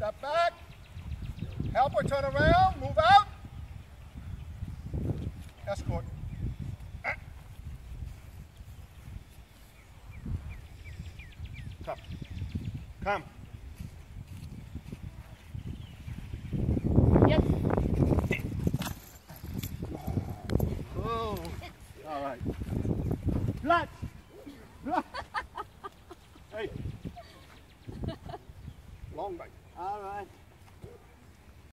Step back. Help her turn around. Move out. Escort. Come. Come. Yes. Oh. All right. Blood. Blood. hey. Long way. All right.